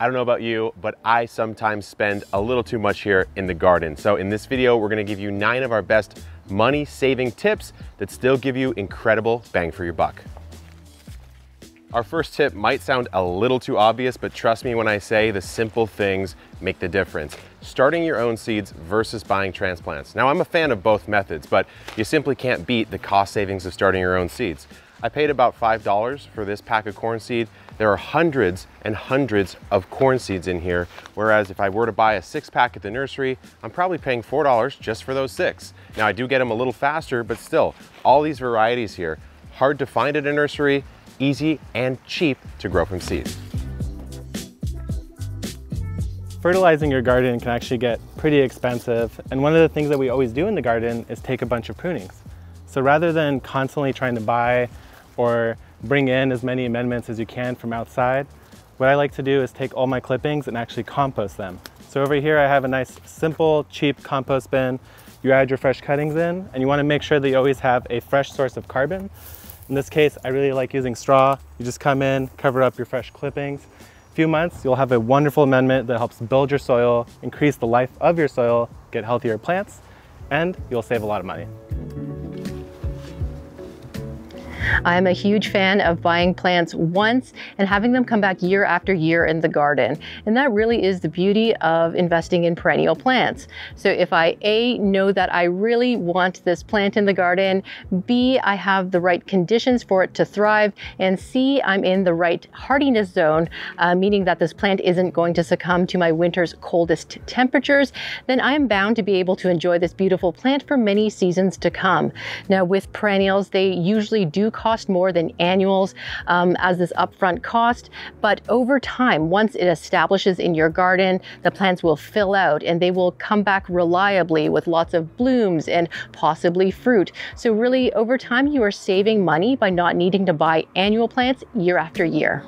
I don't know about you, but I sometimes spend a little too much here in the garden. So in this video, we're gonna give you nine of our best money saving tips that still give you incredible bang for your buck. Our first tip might sound a little too obvious, but trust me when I say the simple things make the difference. Starting your own seeds versus buying transplants. Now I'm a fan of both methods, but you simply can't beat the cost savings of starting your own seeds. I paid about $5 for this pack of corn seed. There are hundreds and hundreds of corn seeds in here, whereas if I were to buy a six pack at the nursery, I'm probably paying $4 just for those six. Now I do get them a little faster, but still, all these varieties here, hard to find at a nursery, easy and cheap to grow from seeds. Fertilizing your garden can actually get pretty expensive, and one of the things that we always do in the garden is take a bunch of prunings. So rather than constantly trying to buy or bring in as many amendments as you can from outside, what I like to do is take all my clippings and actually compost them. So over here I have a nice simple cheap compost bin. You add your fresh cuttings in and you want to make sure that you always have a fresh source of carbon in this case, I really like using straw. You just come in, cover up your fresh clippings. A few months, you'll have a wonderful amendment that helps build your soil, increase the life of your soil, get healthier plants, and you'll save a lot of money. I'm a huge fan of buying plants once and having them come back year after year in the garden. And that really is the beauty of investing in perennial plants. So if I A, know that I really want this plant in the garden, B, I have the right conditions for it to thrive, and C, I'm in the right hardiness zone, uh, meaning that this plant isn't going to succumb to my winter's coldest temperatures, then I am bound to be able to enjoy this beautiful plant for many seasons to come. Now with perennials, they usually do cost more than annuals um, as this upfront cost, but over time, once it establishes in your garden, the plants will fill out and they will come back reliably with lots of blooms and possibly fruit. So really over time, you are saving money by not needing to buy annual plants year after year.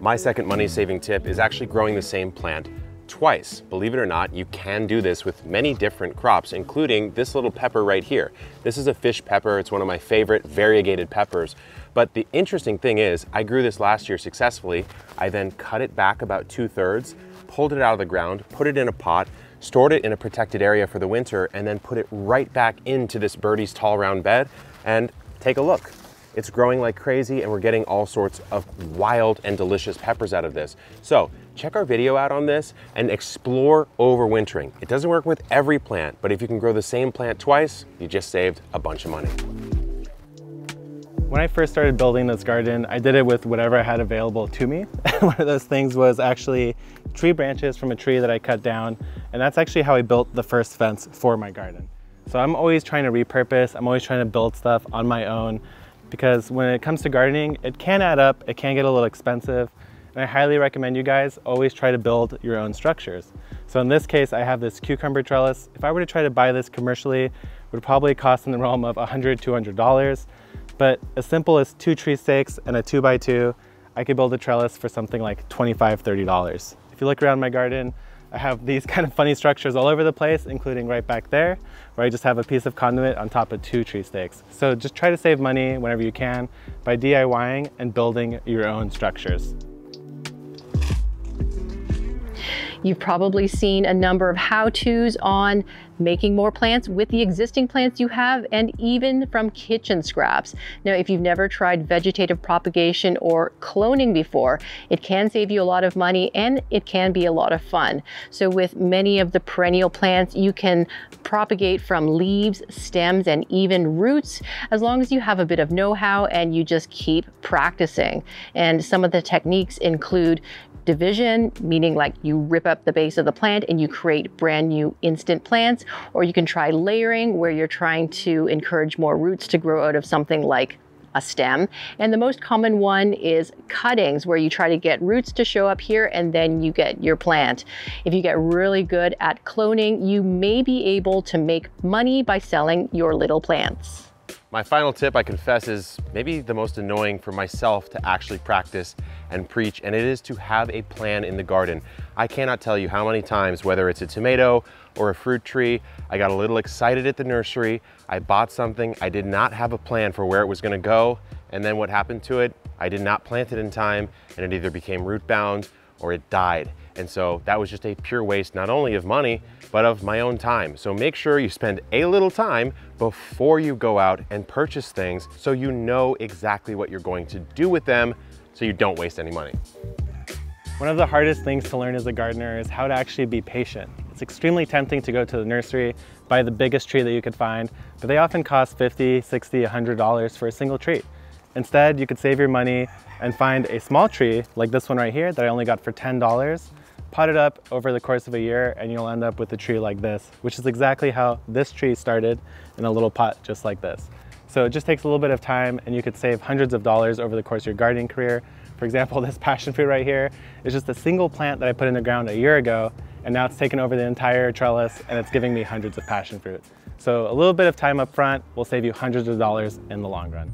My second money saving tip is actually growing the same plant twice. Believe it or not, you can do this with many different crops, including this little pepper right here. This is a fish pepper. It's one of my favorite variegated peppers. But the interesting thing is, I grew this last year successfully. I then cut it back about two thirds, pulled it out of the ground, put it in a pot, stored it in a protected area for the winter, and then put it right back into this Birdies tall round bed. And take a look. It's growing like crazy and we're getting all sorts of wild and delicious peppers out of this. So check our video out on this and explore overwintering. It doesn't work with every plant, but if you can grow the same plant twice, you just saved a bunch of money. When I first started building this garden, I did it with whatever I had available to me. One of those things was actually tree branches from a tree that I cut down, and that's actually how I built the first fence for my garden. So I'm always trying to repurpose, I'm always trying to build stuff on my own because when it comes to gardening, it can add up, it can get a little expensive, and I highly recommend you guys always try to build your own structures. So in this case, I have this cucumber trellis. If I were to try to buy this commercially, it would probably cost in the realm of $100, $200. But as simple as two tree stakes and a two by two, I could build a trellis for something like $25, $30. If you look around my garden, I have these kind of funny structures all over the place, including right back there, where I just have a piece of conduit on top of two tree stakes. So just try to save money whenever you can by DIYing and building your own structures. You've probably seen a number of how-tos on making more plants with the existing plants you have and even from kitchen scraps. Now, if you've never tried vegetative propagation or cloning before, it can save you a lot of money and it can be a lot of fun. So with many of the perennial plants, you can propagate from leaves, stems, and even roots as long as you have a bit of know-how and you just keep practicing. And some of the techniques include division, meaning like you rip up the base of the plant and you create brand new instant plants, or you can try layering where you're trying to encourage more roots to grow out of something like a stem. And the most common one is cuttings, where you try to get roots to show up here and then you get your plant. If you get really good at cloning, you may be able to make money by selling your little plants. My final tip, I confess, is maybe the most annoying for myself to actually practice and preach, and it is to have a plan in the garden. I cannot tell you how many times, whether it's a tomato or a fruit tree, I got a little excited at the nursery, I bought something, I did not have a plan for where it was gonna go, and then what happened to it? I did not plant it in time and it either became root bound or it died. And so that was just a pure waste, not only of money, but of my own time. So make sure you spend a little time before you go out and purchase things so you know exactly what you're going to do with them so you don't waste any money. One of the hardest things to learn as a gardener is how to actually be patient. It's extremely tempting to go to the nursery, buy the biggest tree that you could find, but they often cost 50, 60, $100 for a single tree. Instead, you could save your money and find a small tree like this one right here that I only got for $10, pot it up over the course of a year and you'll end up with a tree like this, which is exactly how this tree started in a little pot just like this. So it just takes a little bit of time and you could save hundreds of dollars over the course of your gardening career for example, this passion fruit right here is just a single plant that I put in the ground a year ago, and now it's taken over the entire trellis and it's giving me hundreds of passion fruit. So a little bit of time up front will save you hundreds of dollars in the long run.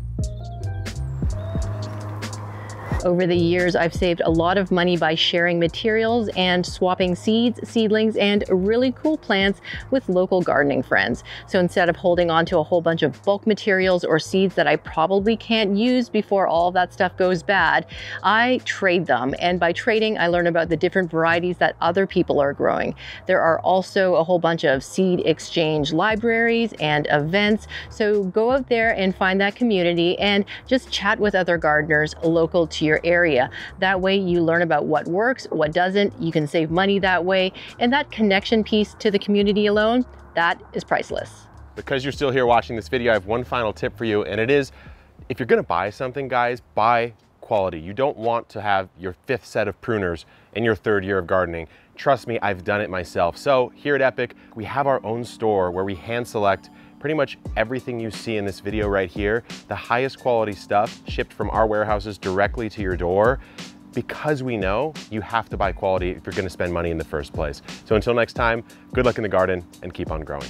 Over the years, I've saved a lot of money by sharing materials and swapping seeds, seedlings, and really cool plants with local gardening friends. So instead of holding on to a whole bunch of bulk materials or seeds that I probably can't use before all that stuff goes bad, I trade them. And by trading, I learn about the different varieties that other people are growing. There are also a whole bunch of seed exchange libraries and events. So go out there and find that community and just chat with other gardeners local to your your area. That way you learn about what works, what doesn't, you can save money that way. And that connection piece to the community alone, that is priceless. Because you're still here watching this video, I have one final tip for you, and it is, if you're gonna buy something, guys, buy quality. You don't want to have your fifth set of pruners in your third year of gardening. Trust me, I've done it myself. So here at Epic, we have our own store where we hand select pretty much everything you see in this video right here, the highest quality stuff shipped from our warehouses directly to your door because we know you have to buy quality if you're gonna spend money in the first place. So until next time, good luck in the garden and keep on growing.